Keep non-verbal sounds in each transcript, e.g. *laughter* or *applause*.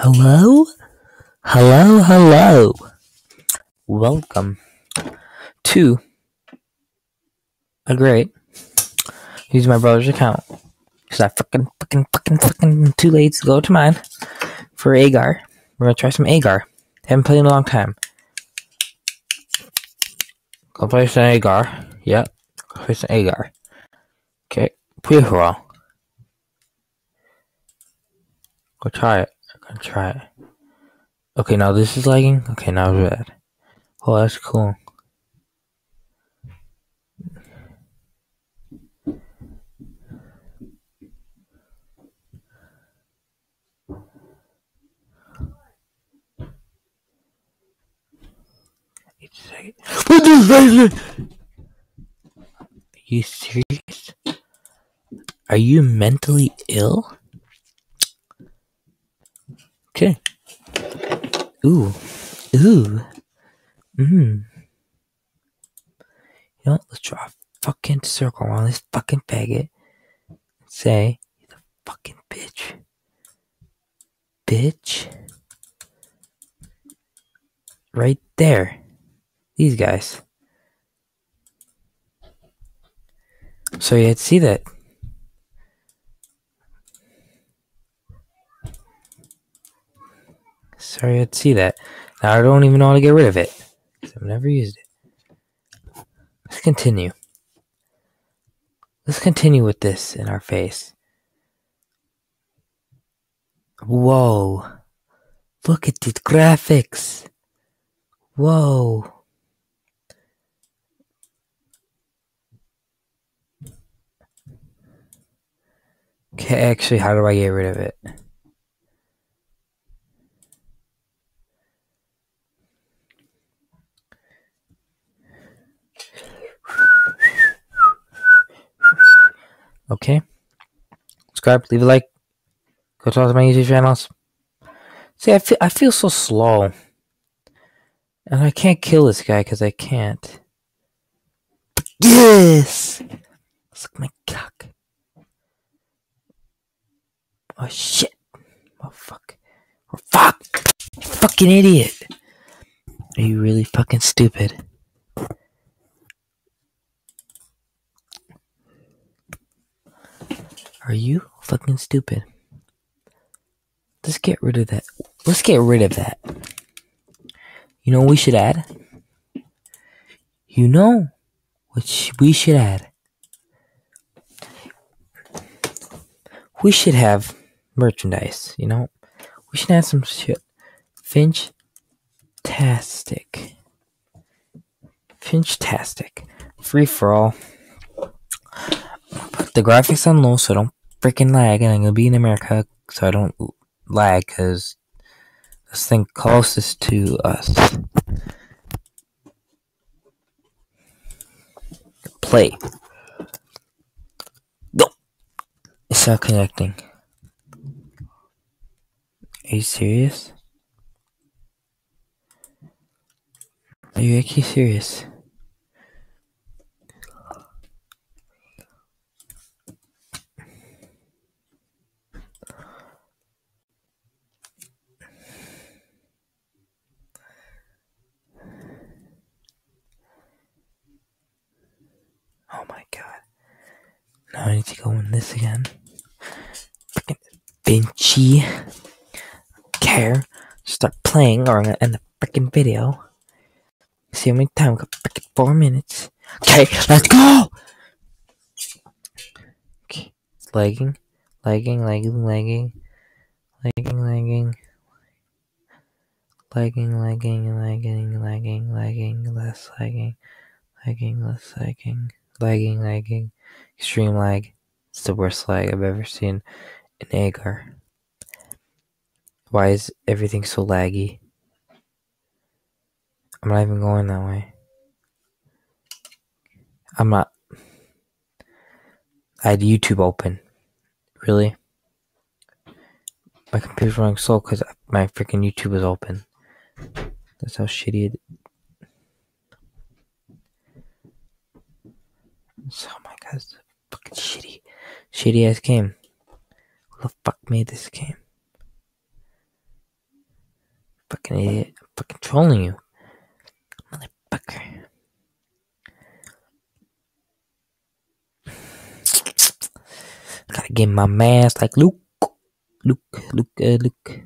Hello? Hello, hello. Welcome to a great. Use my brother's account. Because I fucking, fucking, fucking, fucking too late to go to mine for Agar. We're gonna try some Agar. Haven't played in a long time. Go play some Agar. Yep. Go play some Agar. Okay. For. Go try it. Go try it. Okay, now this is lagging. Okay, now it's bad. Oh, that's cool. Each second. Are you serious? Are you mentally ill? Okay. Ooh. Ooh. Mmm. You know what? Let's draw a fucking circle around this fucking faggot. Say, you the fucking bitch. Bitch. Right there. These guys. So you had to see that. Sorry I had to see that. Now I don't even know how to get rid of it. I've never used it. Let's continue. Let's continue with this in our face. Whoa. Look at the graphics. Whoa. Okay, actually, how do I get rid of it? Okay. Subscribe, leave a like. Go to all my YouTube channels. See, I feel, I feel so slow. And I can't kill this guy because I can't. Yes! Suck my cock. Oh shit. Oh fuck. Oh fuck! You fucking idiot! Are you really fucking stupid? Are you fucking stupid? Let's get rid of that. Let's get rid of that. You know what we should add? You know what we should add? We should have merchandise, you know? We should add some shit. Finch Tastic. Finch Tastic. Free for all. Put the graphics on low so don't freaking lag, and I'm gonna be in America so I don't lag because this thing closest to us. Play. No. It's not connecting. Are you serious? Are you actually serious? Oh my god. Now I need to go in this again. Freaking Benchy. Care. Start playing or I'm gonna end the freaking video. See how many time? We got freaking four minutes. Okay, let's go! Okay. Lagging. Lagging, lagging, lagging. Lagging, lagging. Lagging, lagging, lagging, lagging, lagging, less lagging. Lagging, less lagging lagging, lagging, extreme lag. It's the worst lag I've ever seen in Agar. Why is everything so laggy? I'm not even going that way. I'm not. I had YouTube open. Really? My computer's running slow because my freaking YouTube is open. That's how shitty it Oh my god, it's a fucking shitty, shitty ass game. Who the fuck made this game? Fucking idiot. I'm fucking trolling you. Motherfucker. *sighs* Gotta get my mask like Luke. Luke, Luke, uh, Luke.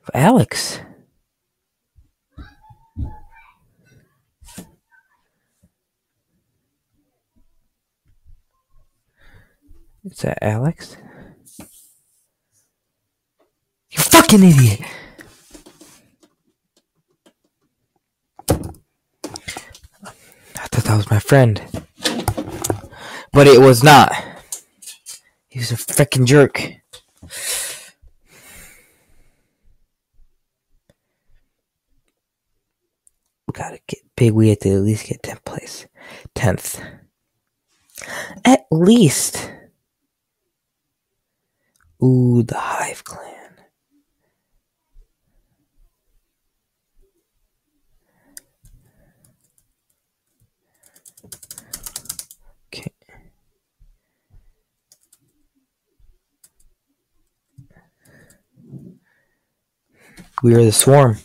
For Alex. Is that Alex? You fucking idiot! I thought that was my friend. But it was not. He was a freaking jerk. Gotta get big. We have to at least get 10th place. 10th. At least. Ooh, the Hive Clan. Okay. We are the swarm.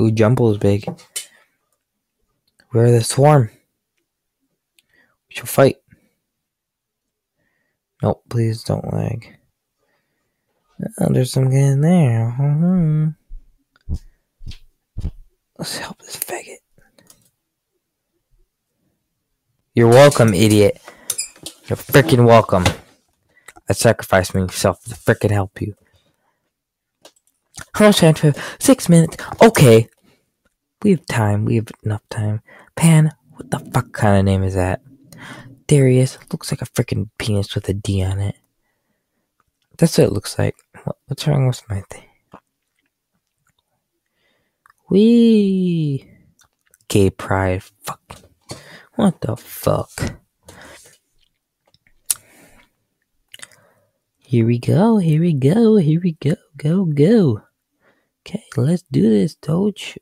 Ooh, Jumble's big. We're the swarm. We shall fight. Nope, please don't lag. Oh, there's some guy in there. Mm-hmm. Let's help this faggot. You're welcome, idiot. You're freaking welcome. I sacrificed myself to freaking help you. Cross transfer, six minutes. Okay. We have time. We have enough time. Pan, what the fuck kind of name is that? Darius, looks like a freaking penis with a D on it. That's what it looks like. What, what's wrong with my thing? Wee. Gay pride. Fuck. What the fuck? Here we go. Here we go. Here we go. Go, go. Okay, let's do this, Doge.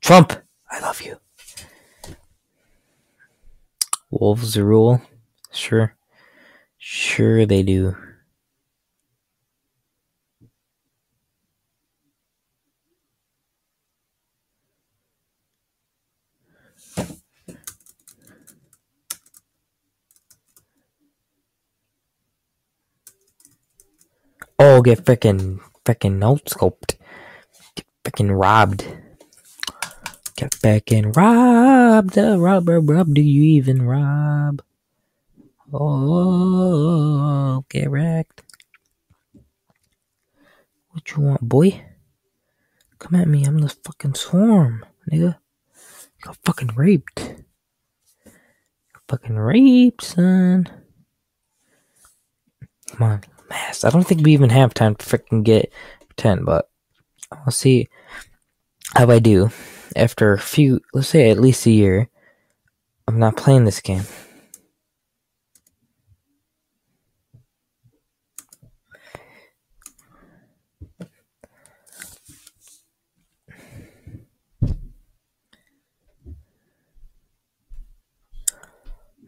Trump, I love you. Wolves rule. Sure. Sure they do. Oh, get freaking freaking no scoped. Freaking robbed. Get robbed. Uh, rob, rob, rob. Do you even rob? Oh, get wrecked. What you want, boy? Come at me. I'm the fucking swarm, nigga. Got fucking raped. Fucking raped, son. Come on mass. I don't think we even have time to freaking get 10, but I'll see how I do after a few, let's say at least a year. I'm not playing this game.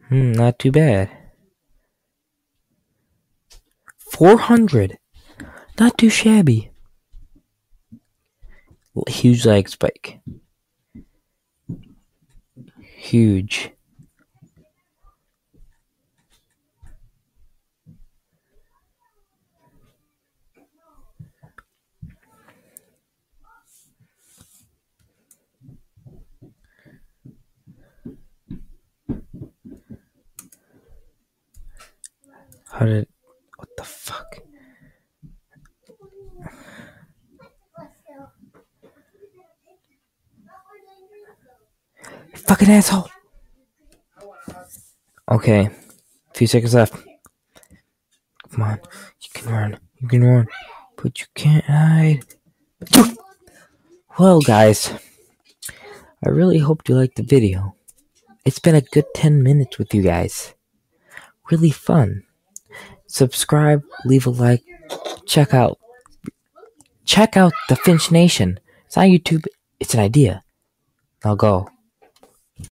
Hmm, not too bad. 400. Not too shabby. Huge lag spike. Huge. How did what the fuck? Fucking asshole. Okay. A few seconds left. Come on. You can run. You can run. But you can't hide. Well, guys. I really hope you liked the video. It's been a good 10 minutes with you guys. Really fun subscribe, leave a like, check out check out the Finch Nation. It's on YouTube. It's an idea. Now go.